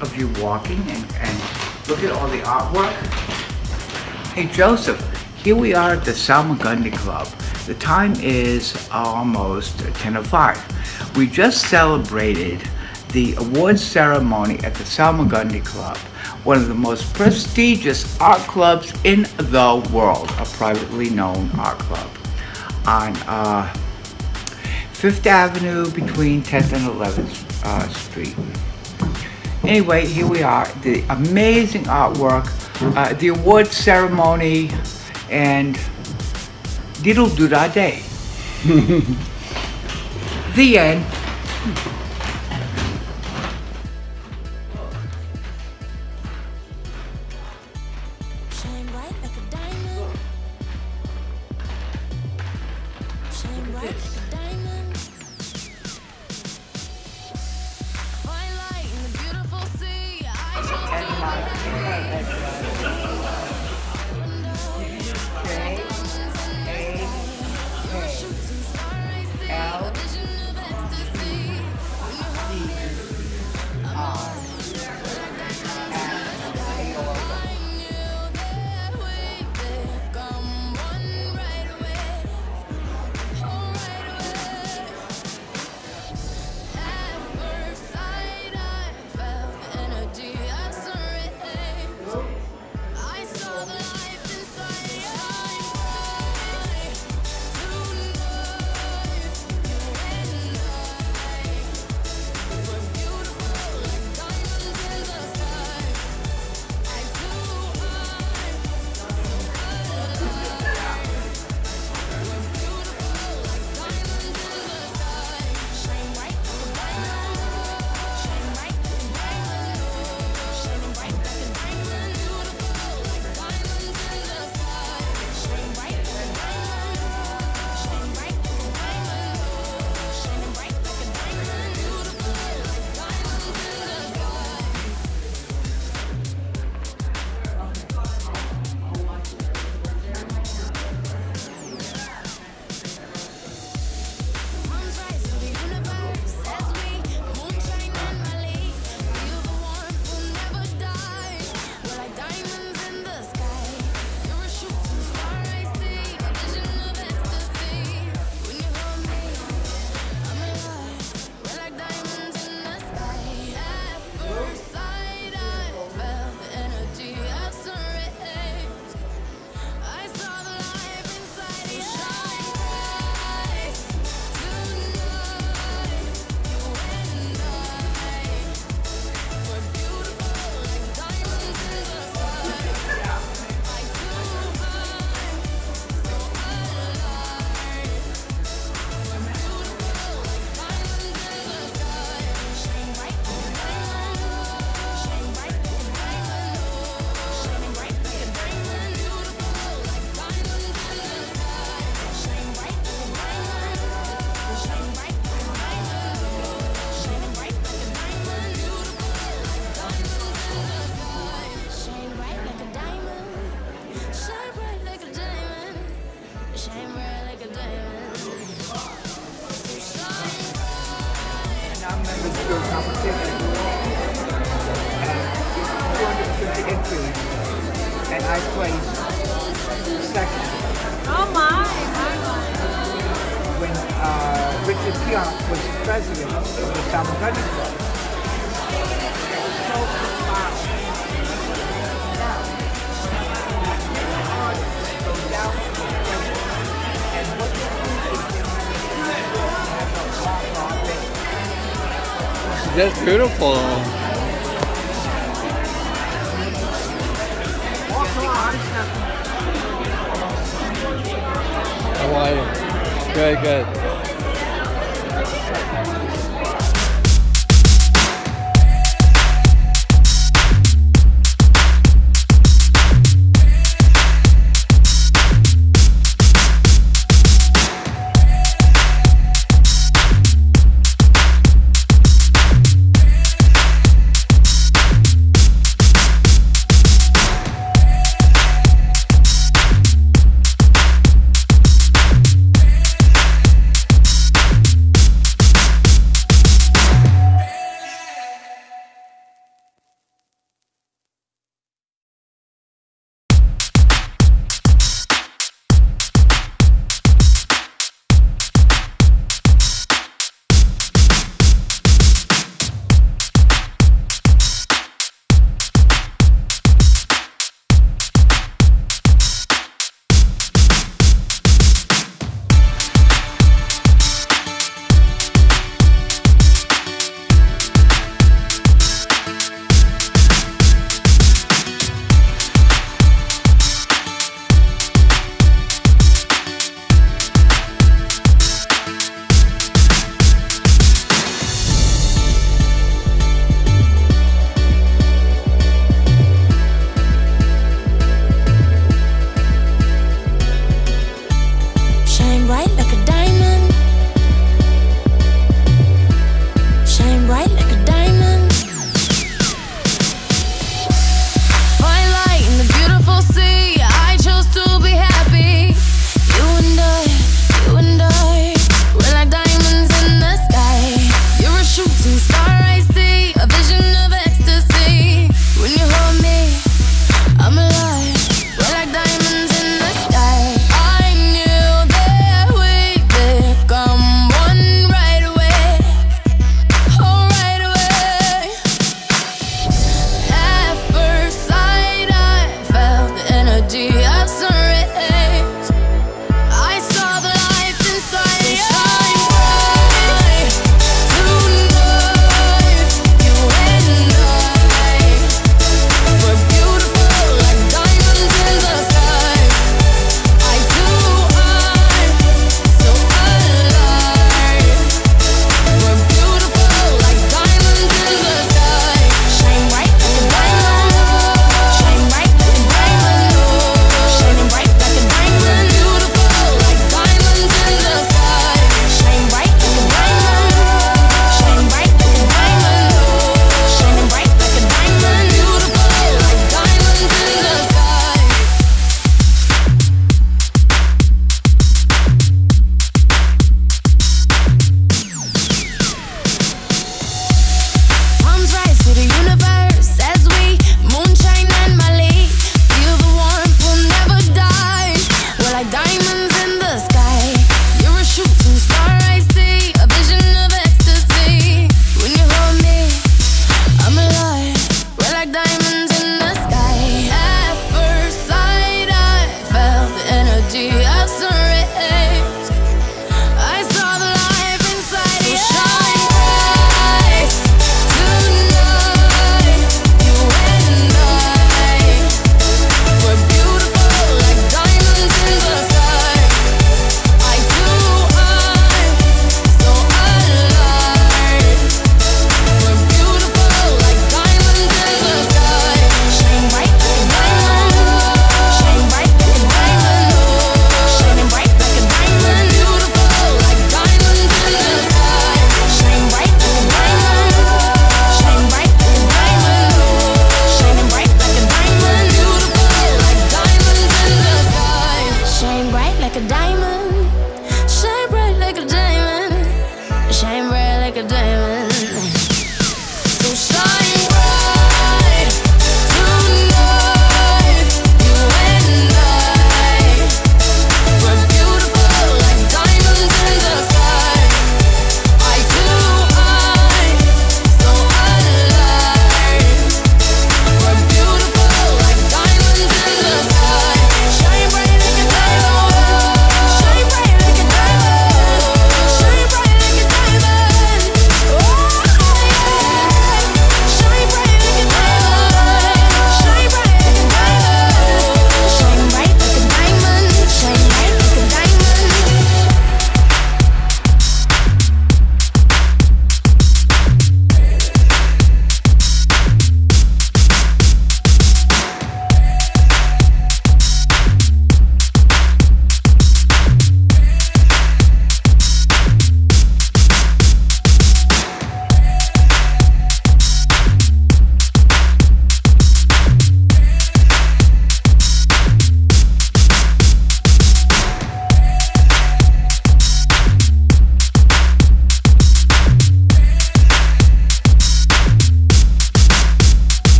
of you walking and, and look at all the artwork. Hey Joseph, here we are at the Salmagundi Club. The time is almost 10 o'clock. We just celebrated the awards ceremony at the Salmagundi Club, one of the most prestigious art clubs in the world, a privately known art club. On uh, Fifth Avenue between 10th and 11th uh, Street. Anyway, here we are, the amazing artwork, uh, the award ceremony, and diddle do da day. the end. and my your competition 250 entries, and I placed second. Oh my! When uh, Richard Keough was president of the Salmagundi Club. just beautiful. How are you? Good, good.